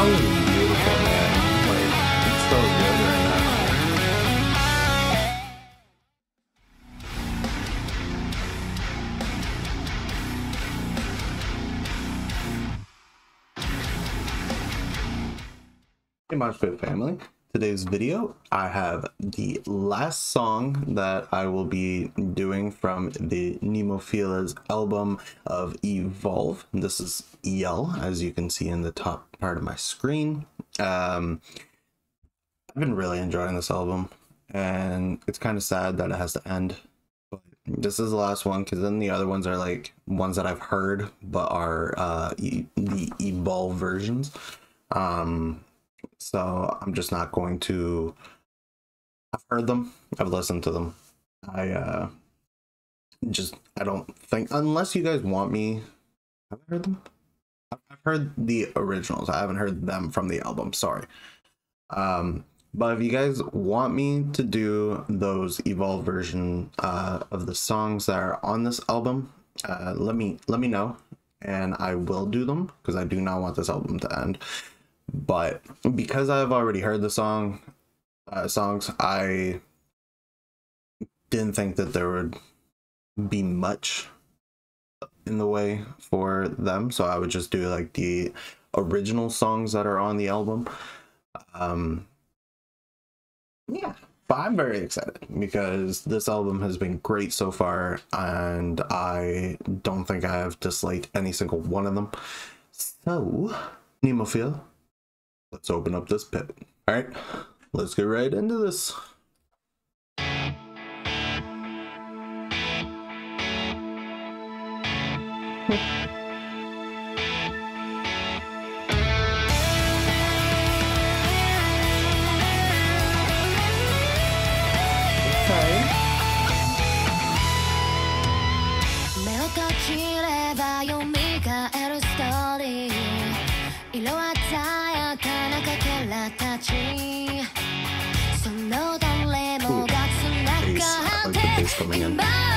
song is beautiful, man. Like, it's so good right now. Hey, family. Today's video, I have the last song that I will be doing from the Nemophila's album of Evolve. This is Yell, as you can see in the top part of my screen. Um, I've been really enjoying this album, and it's kind of sad that it has to end. But this is the last one because then the other ones are like ones that I've heard but are uh, e- the Evolve versions. Um, so I'm just not going to. I've heard them. I've listened to them. I uh, just I don't think unless you guys want me. Have I heard them? I've heard the originals. I haven't heard them from the album. Sorry. Um, but if you guys want me to do those evolved version uh, of the songs that are on this album, uh, let me let me know, and I will do them because I do not want this album to end but because I've already heard the song uh, songs, I didn't think that there would be much in the way for them, so I would just do like the original songs that are on the album. Um, yeah, but I'm very excited because this album has been great so far, and I don't think I have disliked any single one of them. So, Nemophila, let's open up this pit. All right, let's get right into this. って Bass,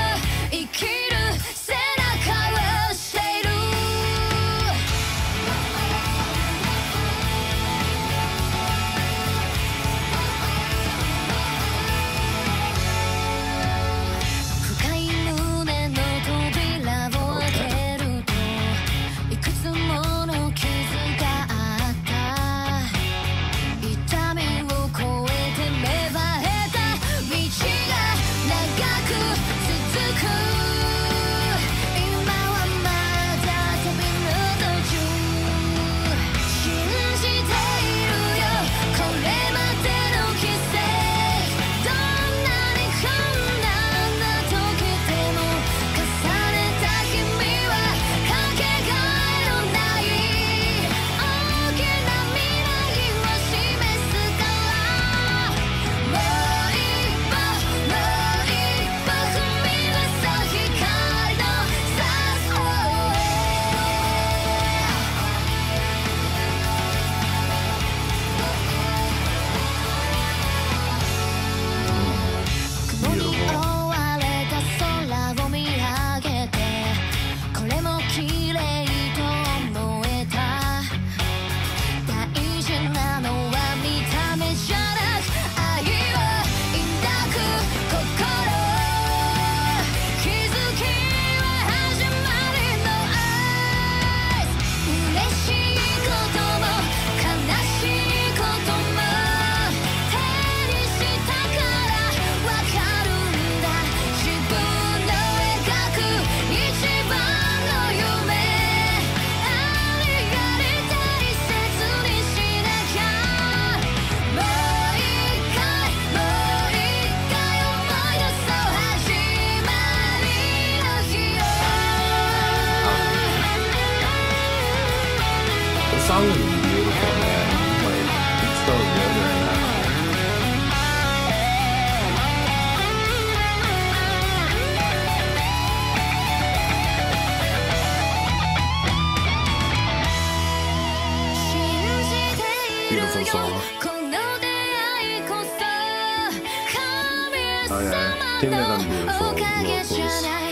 yeah. Tim did on beautiful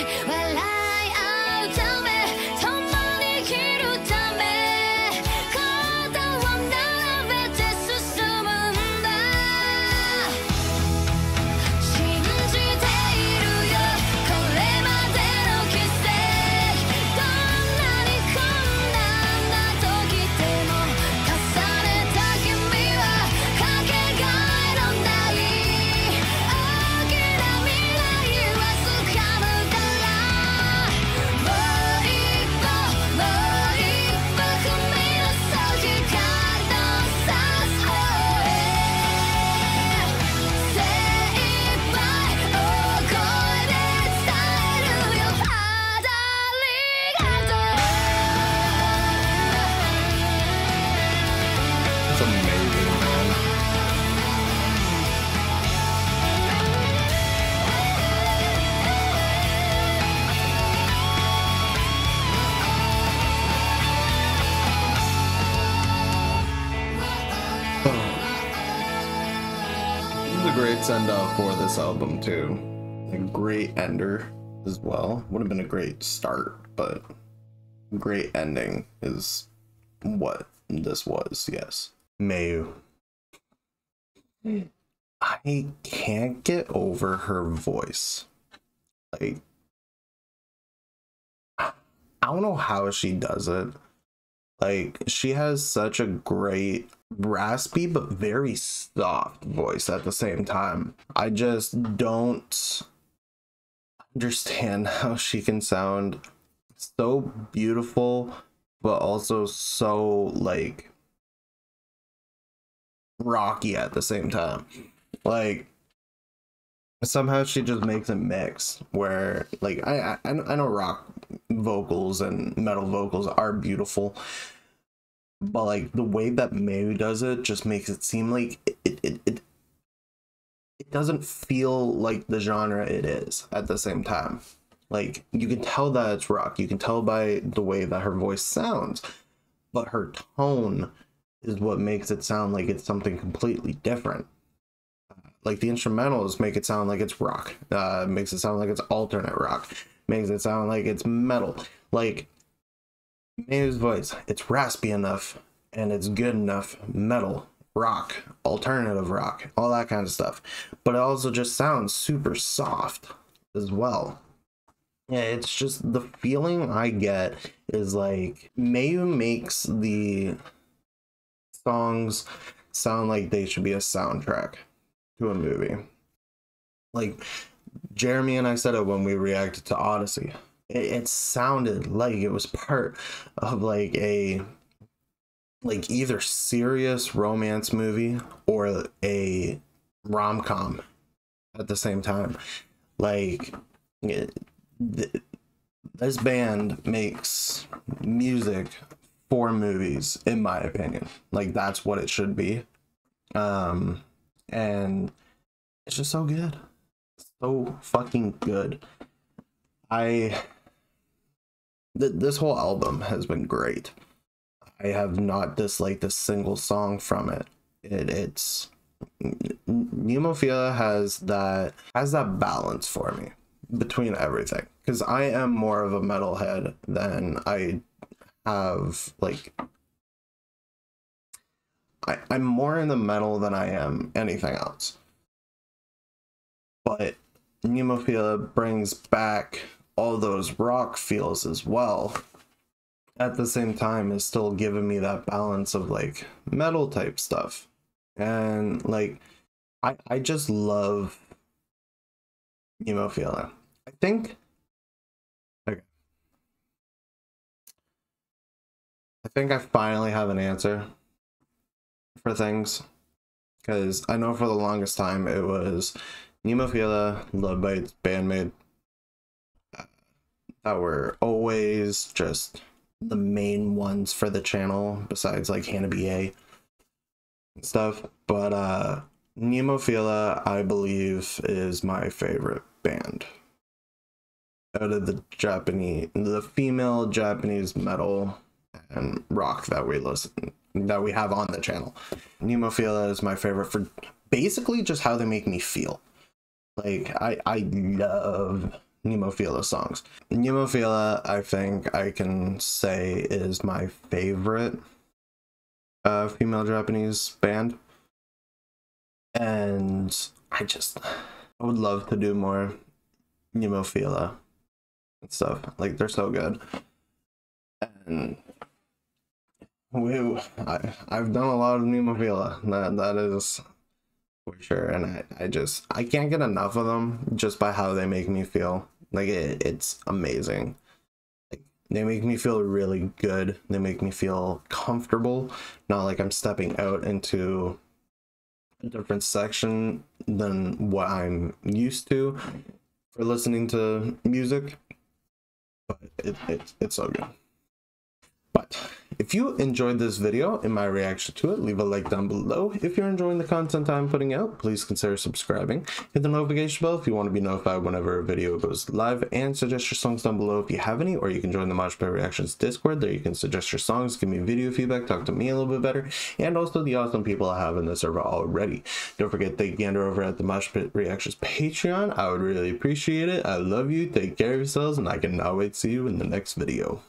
a great send off for this album too. A great ender as well. Would have been a great start, but great ending is what this was, yes. Mayu. I can't get over her voice. Like I don't know how she does it. Like she has such a great raspy but very soft voice at the same time. I just don't understand how she can sound so beautiful but also so like rocky at the same time. Like somehow she just makes a mix where like I I, I know rock vocals and metal vocals are beautiful but like the way that Mayu does it just makes it seem like it it, it it doesn't feel like the genre it is at the same time. Like you can tell that it's rock. You can tell by the way that her voice sounds, but her tone is what makes it sound like it's something completely different. Like the instrumentals make it sound like it's rock. Uh, makes it sound like it's alternate rock. Makes it sound like it's metal. Like Mayu's voice, it's raspy enough and it's good enough metal, rock, alternative rock, all that kind of stuff. But it also just sounds super soft as well. Yeah, it's just the feeling I get is like Mayu makes the songs sound like they should be a soundtrack to a movie. Like Jeremy and I said it when we reacted to Odyssey. It, it sounded like it was part of like a like either serious romance movie or a rom-com at the same time. Like it, th- this band makes music for movies in my opinion. Like that's what it should be. Um and it's just so good so fucking good i th- this whole album has been great. I have not disliked a single song from it. it it's Nemophila has that has that balance for me between everything because I am more of a metalhead than I have like I, I'm more in the metal than I am anything else. But Nemophila brings back all those rock feels as well. At the same time is still giving me that balance of like metal type stuff. And like i i just love Nemophila i think i think i finally have an answer for things because i know for the longest time it was Nemophila loved by Band-Maid that were always just the main ones for the channel besides like Hanabie and stuff. But uh Nemophila, I believe, is my favorite band. Out of the Japanese the female Japanese metal and rock that we listen that we have on the channel. Nemophila is my favorite for basically just how they make me feel. Like I I love Nemophila songs. Nemophila, I think I can say is my favorite uh, female Japanese band. And I just, I would love to do more Nemophila and stuff. Like, they're so good. And we, I, I've done a lot of Nemophila. That, that is for sure. And I, I just, I can't get enough of them just by how they make me feel. Like it, it's amazing. Like they make me feel really good. They make me feel comfortable. Not like I'm stepping out into a different section than what I'm used to for listening to music. But it, it, it's so good. But If you enjoyed this video and my reaction to it, leave a like down below. If you're enjoying the content I'm putting out, please consider subscribing. Hit the notification bell if you want to be notified whenever a video goes live and suggest your songs down below if you have any, or you can join the Mosh Pit Reactions Discord. There you can suggest your songs, give me video feedback, talk to me a little bit better, and also the awesome people I have in the server already. Don't forget to gander over at the Mosh Pit Reactions Patreon. I would really appreciate it. I love you. Take care of yourselves, and I cannot wait to see you in the next video.